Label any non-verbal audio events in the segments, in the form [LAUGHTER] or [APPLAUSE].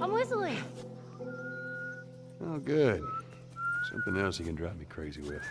I'm whistling. Oh, good. Something else he can drive me crazy with.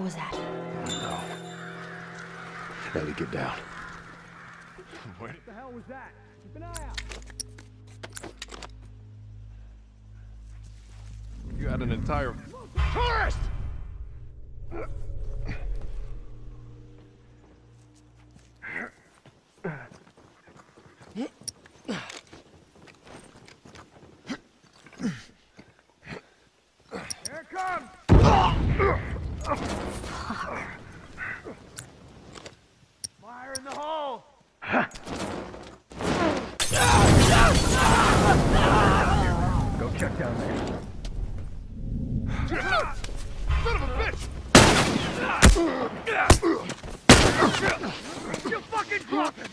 What was that? No. Ellie, get down. What the hell was that? Keep an eye out. You had an entire Tourist! Here it comes! Fire in the hole! Go check down there. Son of a bitch! You fucking dropping!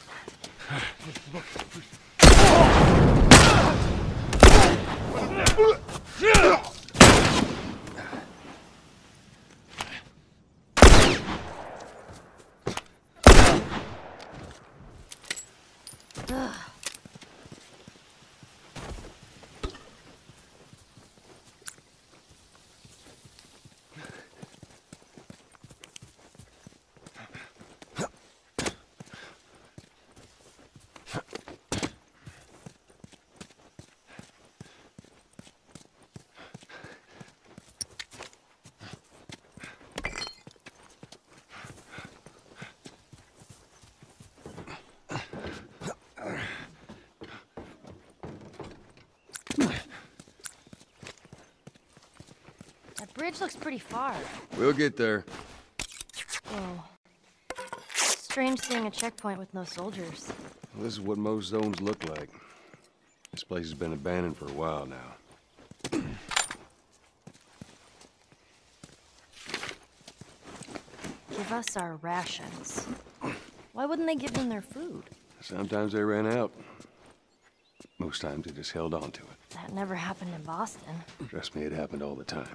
That bridge looks pretty far. We'll get there. Whoa. Strange seeing a checkpoint with no soldiers. Well, this is what most zones look like. This place has been abandoned for a while now. [CLEARS THROAT] Give us our rations. Why wouldn't they give them their food? Sometimes they ran out. Most times they just held on to it. That never happened in Boston. Trust me, it happened all the time.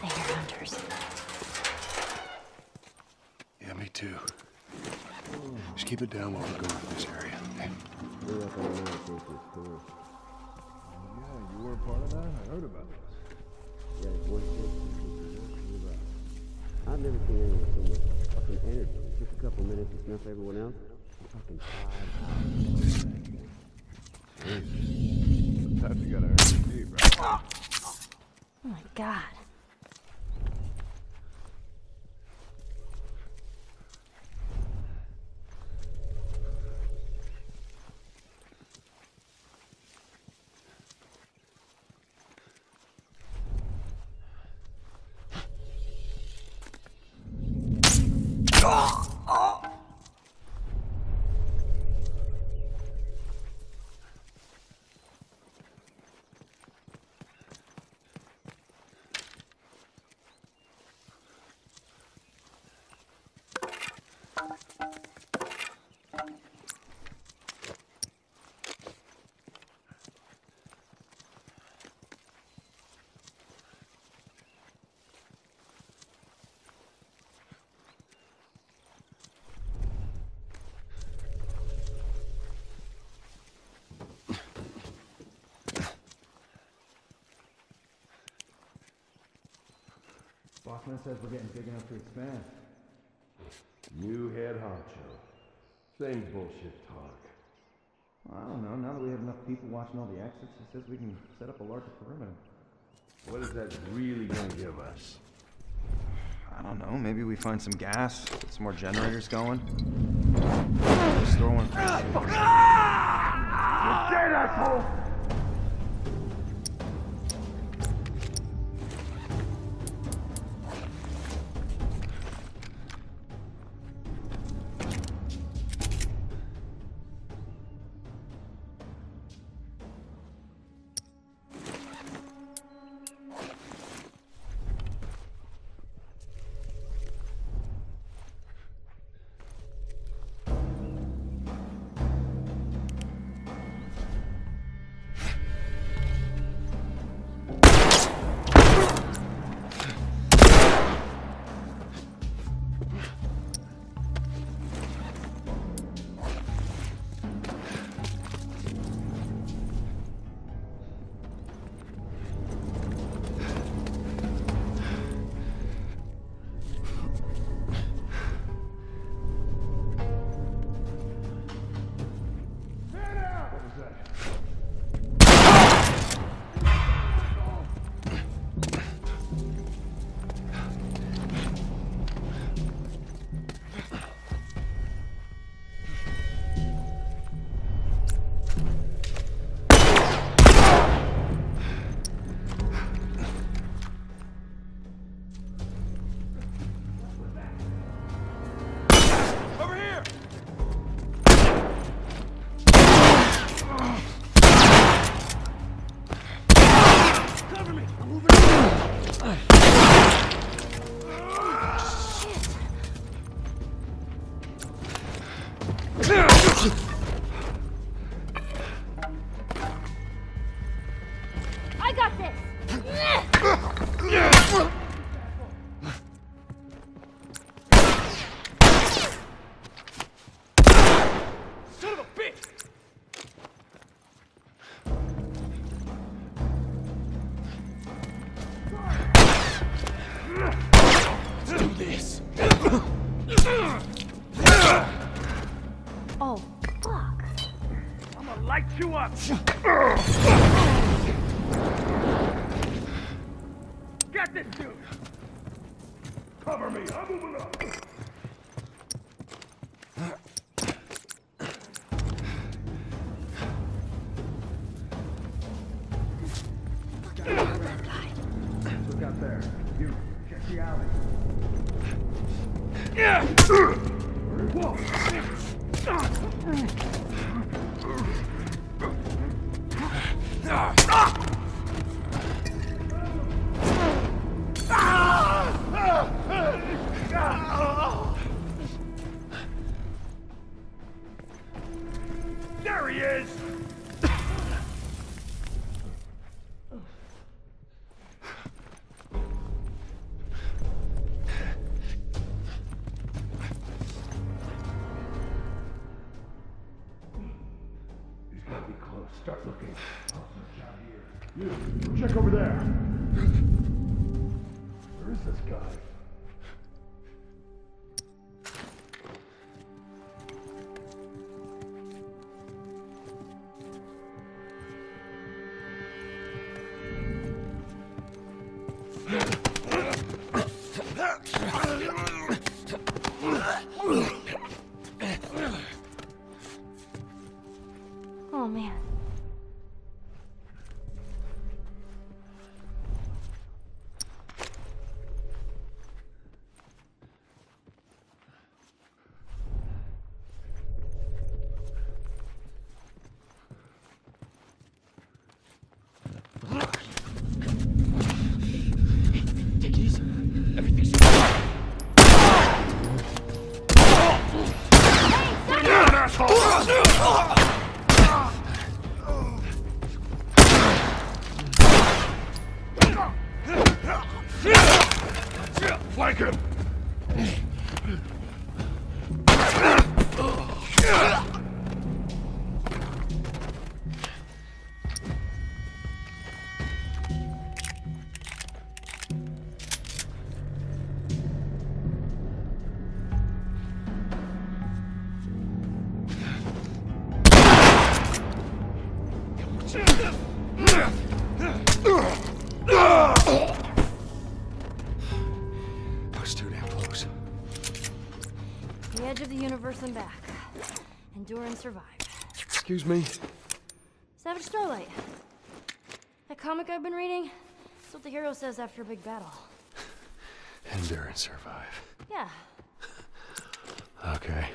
They hear hunters. Yeah, me too. Just keep it down while we're going through this area. Okay? Yeah, you were a part of that? I heard about this. Yeah, it's one thing. I've never seen anyone with so much fucking energy. Just a couple minutes to snuff everyone else. I'm fucking tired. Sometimes you gotta earn your keep, right? Oh my god. Bachman says we're getting big enough to expand. New head honcho. Same bullshit talk. Well, I don't know. Now that we have enough people watching all the exits, he says we can set up a larger perimeter. What is that really gonna give us? I don't know. Maybe we find some gas, get some more generators going. Store one. Ah, ah! Dead asshole! And survive. Excuse me? Savage Starlight. That comic I've been reading? That's what the hero says after a big battle. [LAUGHS] Endure and survive. Yeah. Okay.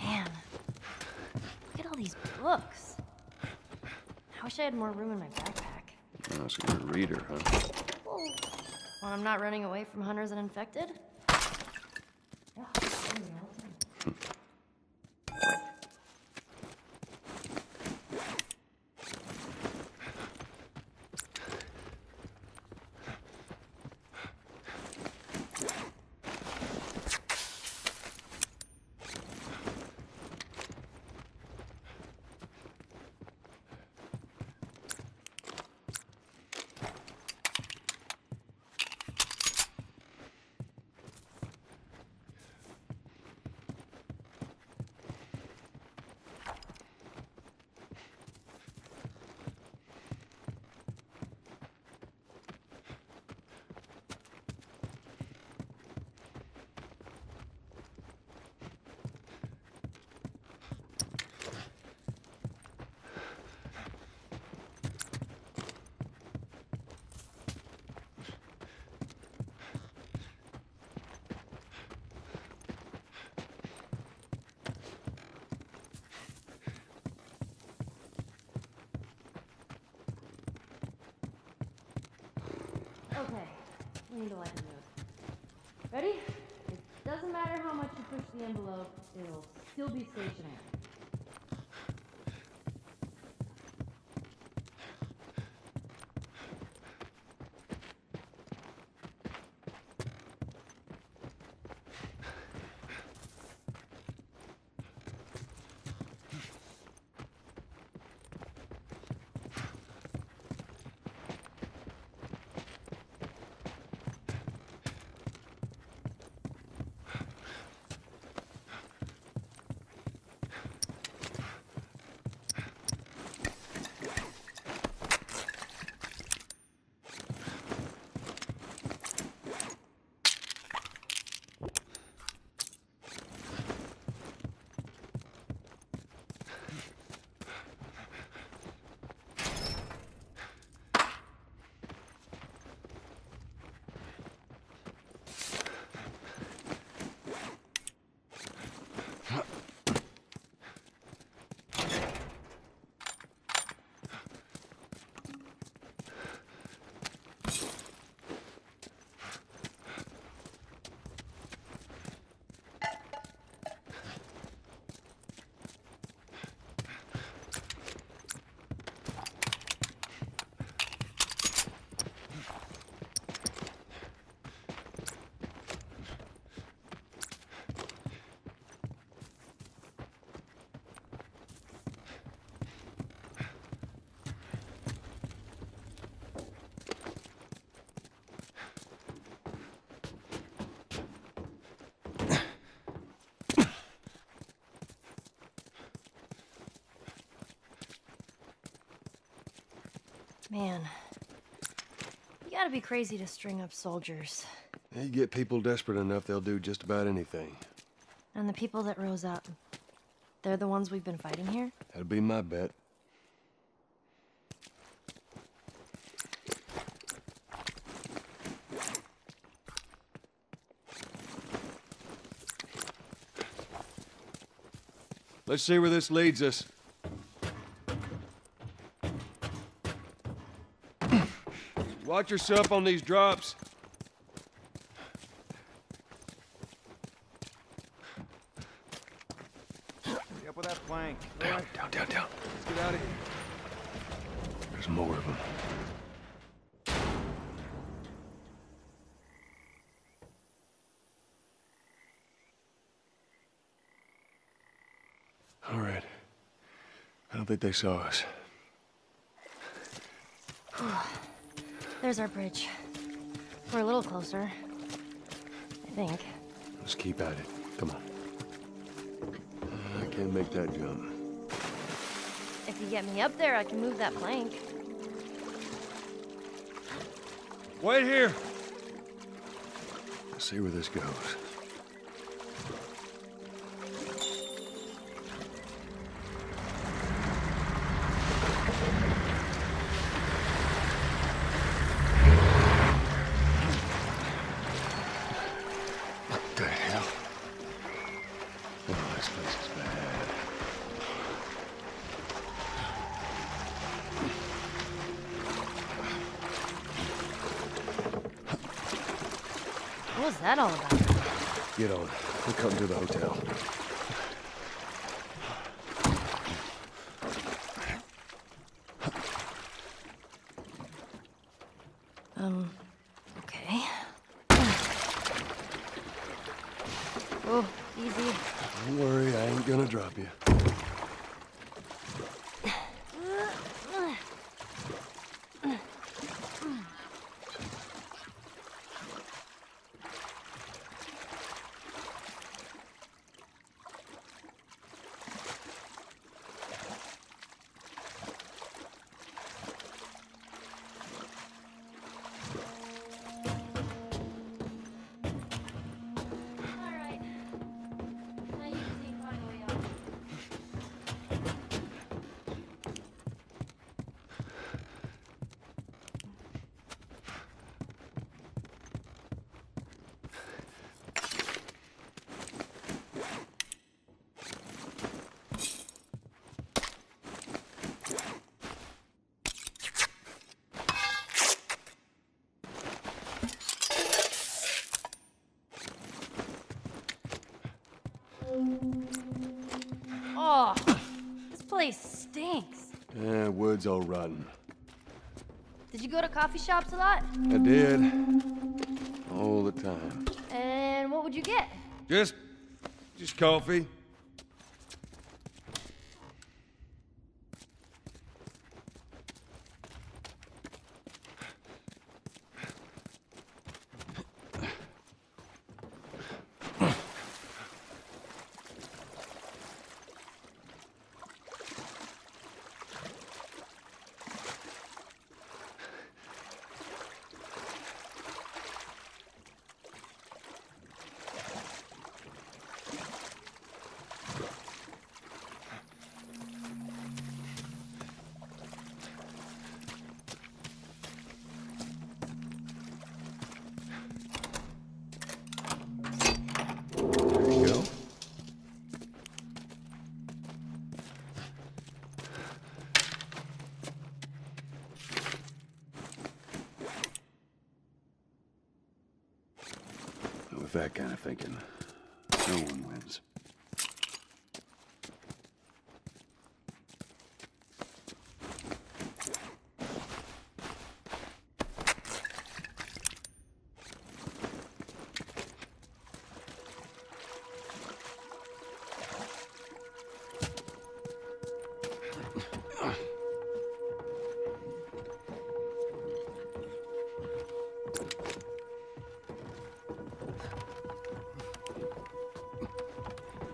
Man. Look at books. I wish I had more room in my backpack. Oh, so you're a reader, huh? When I'm not running away from hunters and infected? Okay, we need to lighten the mood. Ready? It doesn't matter how much you push the envelope, it'll still be stationary. Man, you gotta be crazy to string up soldiers. You get people desperate enough, they'll do just about anything. And the people that rose up, they're the ones we've been fighting here? That'd be my bet. Let's see where this leads us. Watch yourself on these drops. Hurry up with that plank. Down, right. down, down, down. Let's get out of here. There's more of them. All right. I don't think they saw us. There's our bridge. We're a little closer. I think. Let's keep at it. Come on. I can't make that jump. If you get me up there, I can move that plank. Wait here. Let's see where this goes. Was that all about? Get on. We're coming to the hotel. Wood's all rotten. Did you go to coffee shops a lot? I did. All the time. And what would you get? Just, just coffee. There you go. With that kind of thinking, no one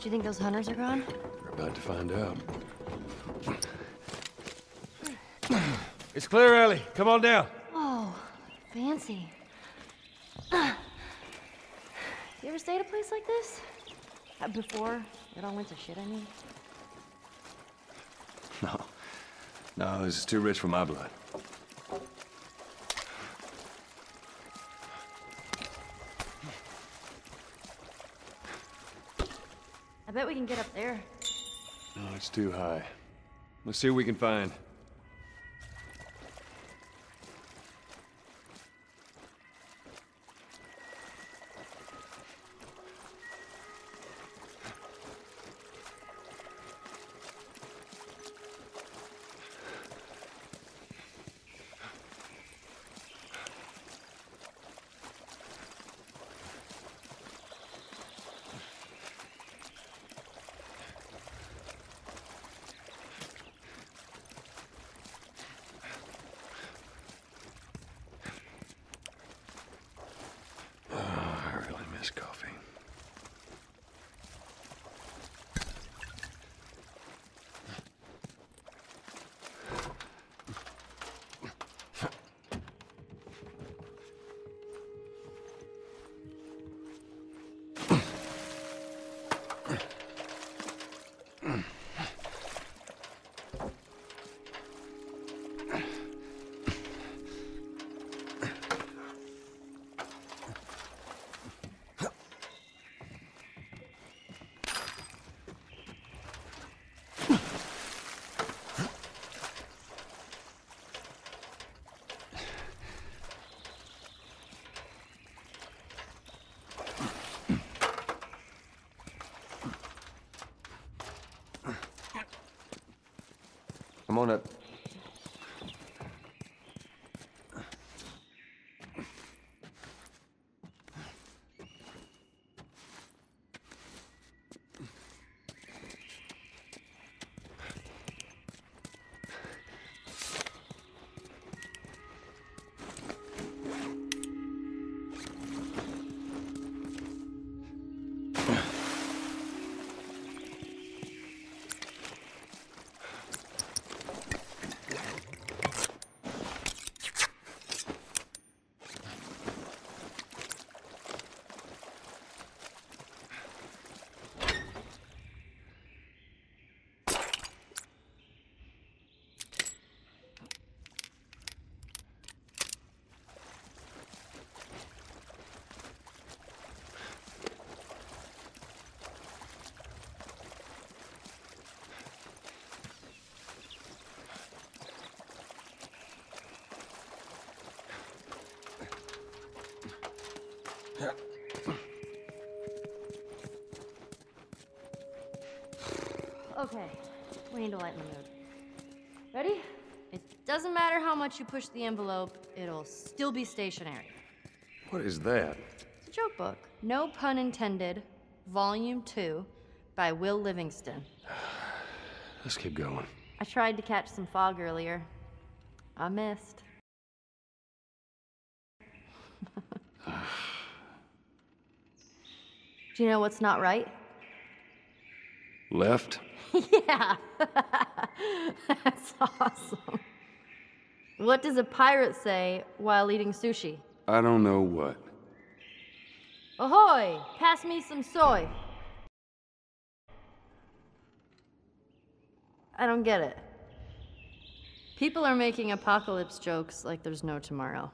Do you think those hunters are gone? We're about to find out. It's clear, Ellie. Come on down. Oh, fancy. You ever stay at a place like this? Uh, before it all went to shit, I mean? No. No, this is too rich for my blood. We can get up there. No, it's too high. Let's see what we can find. Come Okay, we need to lighten the mood. Ready? It doesn't matter how much you push the envelope, it'll still be stationary. What is that? It's a joke book. No pun intended. Volume 2 by Will Livingston. [SIGHS] Let's keep going. I tried to catch some fog earlier. I missed. [SIGHS] Do you know what's not right? Left? [LAUGHS] Yeah. [LAUGHS] That's awesome. What does a pirate say while eating sushi? I don't know what. Ahoy! Pass me some soy. I don't get it. People are making apocalypse jokes like there's no tomorrow.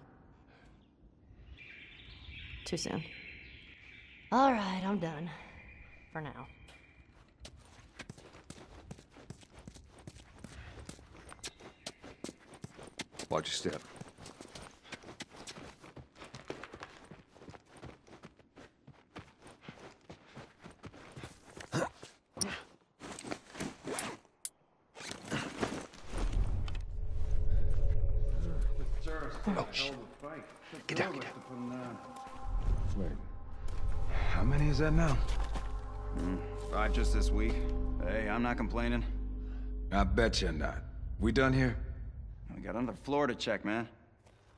Too soon. All right, I'm done. For now. Watch your step. Oh, shit. Get down, get down. Wait. How many is that now? Hmm, five just this week. Hey, I'm not complaining. I bet you're not. We done here? We got another floor to check, man.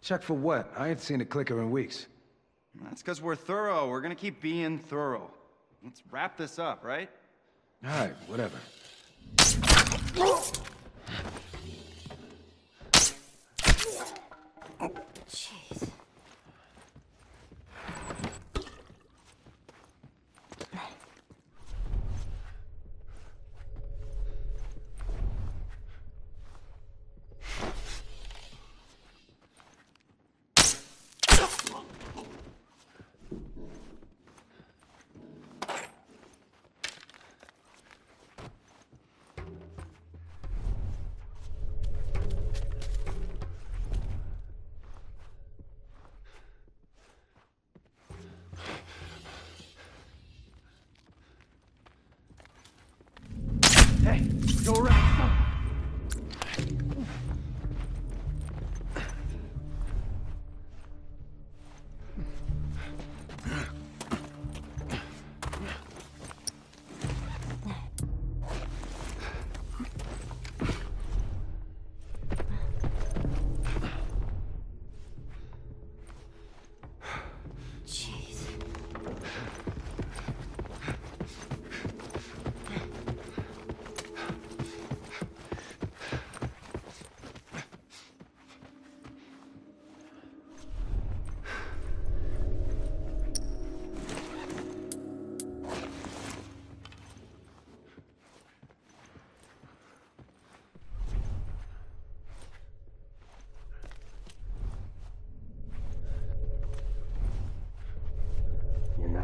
Check for what? I ain't seen a clicker in weeks. That's because we're thorough. We're gonna keep being thorough. Let's wrap this up, right? All right, whatever. Jeez. Go around.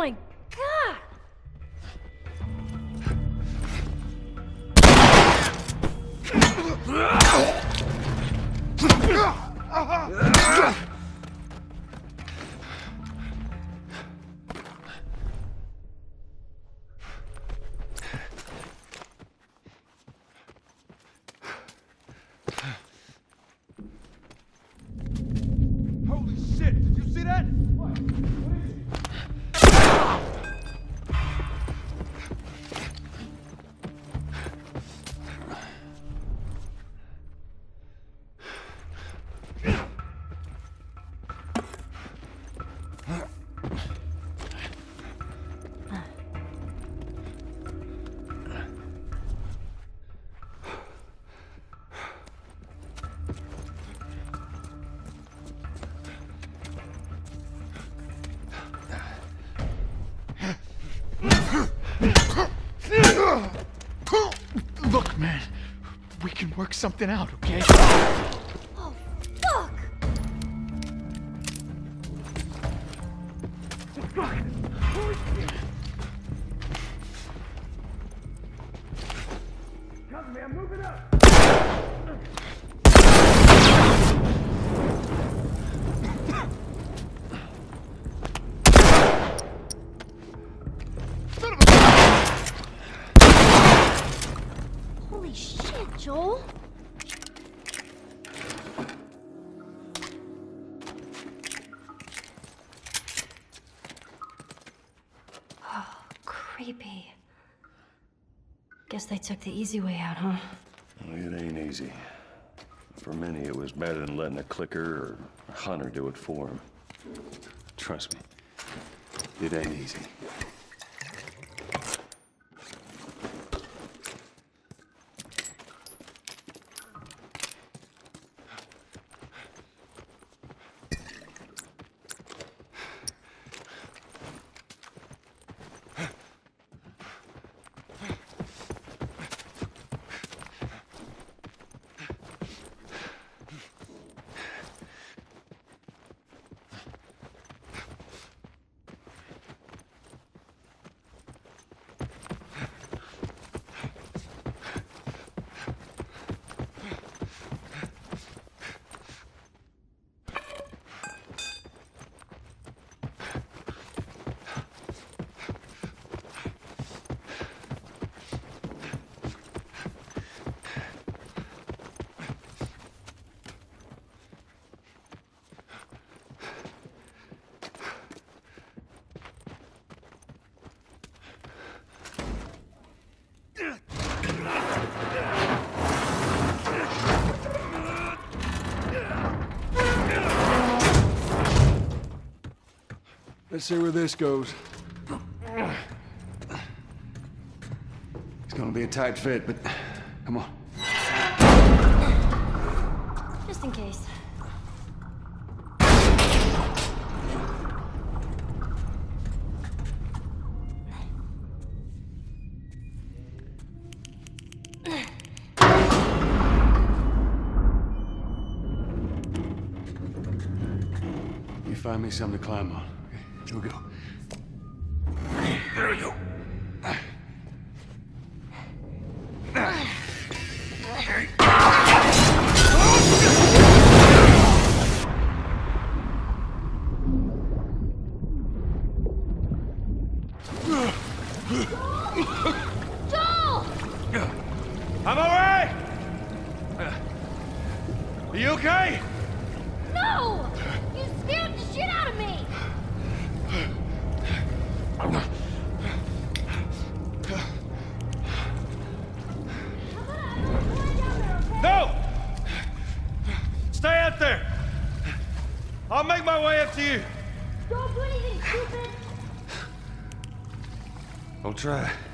My god! Holy [LAUGHS] Look, man, we can work something out, okay? They took the easy way out, huh? It ain't easy. For many, it was better than letting a clicker or a hunter do it for them. Trust me, it ain't easy. Let's see where this goes. It's gonna be a tight fit, but come on. Just in case. find me something to climb on. There we go. There we go. Joel! I'm all right! You okay? try.